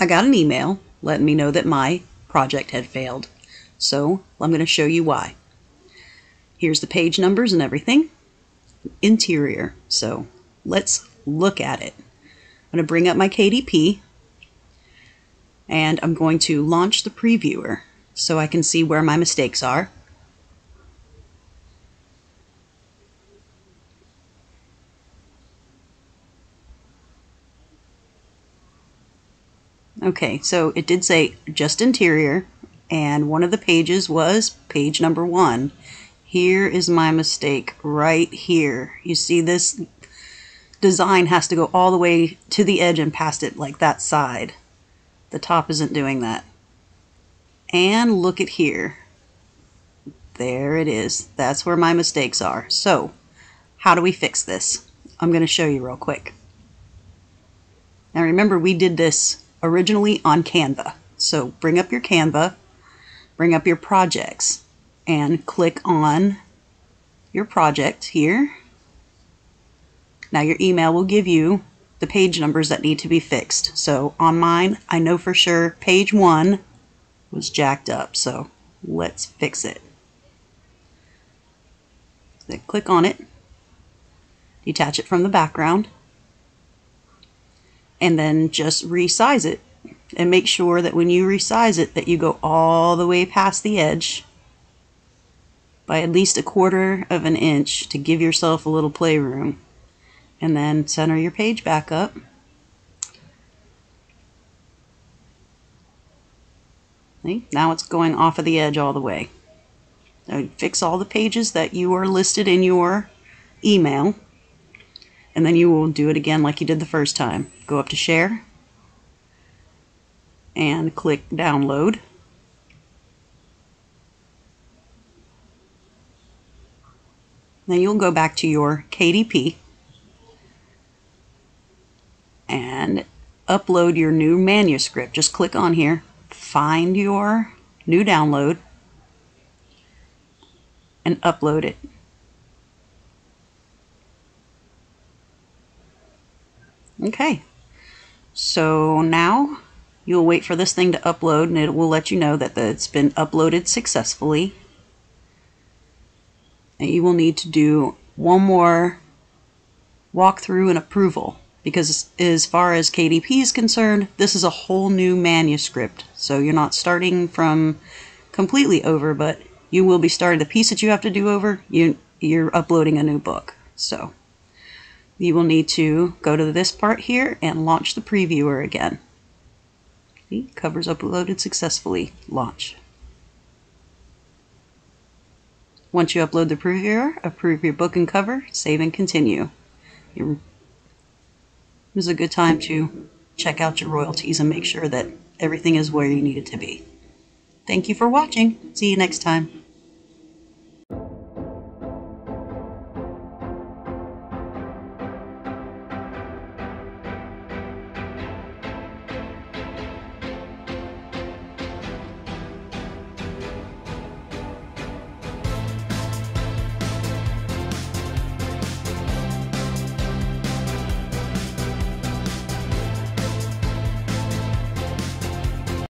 I got an email letting me know that my project had failed. So I'm going to show you why. Here's the page numbers and everything. Interior. So let's look at it. I'm going to bring up my KDP and I'm going to launch the previewer so I can see where my mistakes are. Okay, so it did say just interior, and one of the pages was page number one. Here is my mistake right here. You see this design has to go all the way to the edge and past it like that side. The top isn't doing that. And look at here. There it is. That's where my mistakes are. So, how do we fix this? I'm going to show you real quick. Now remember, we did this originally on Canva. So bring up your Canva, bring up your projects, and click on your project here. Now your email will give you the page numbers that need to be fixed. So on mine, I know for sure page one was jacked up. So let's fix it. Then click on it, detach it from the background, and then just resize it and make sure that when you resize it that you go all the way past the edge by at least a quarter of an inch to give yourself a little playroom and then center your page back up See? Now it's going off of the edge all the way. Now fix all the pages that you are listed in your email and then you will do it again like you did the first time. Go up to share and click download. Then you'll go back to your KDP and upload your new manuscript. Just click on here, find your new download, and upload it. Okay, so now you'll wait for this thing to upload and it will let you know that it's been uploaded successfully. And you will need to do one more walkthrough and approval because as far as KDP is concerned, this is a whole new manuscript. So you're not starting from completely over, but you will be starting the piece that you have to do over, you, you're uploading a new book. So you will need to go to this part here and launch the previewer again. See, covers uploaded successfully. Launch. Once you upload the previewer, approve your book and cover, save and continue. This is a good time to check out your royalties and make sure that everything is where you need it to be. Thank you for watching. See you next time.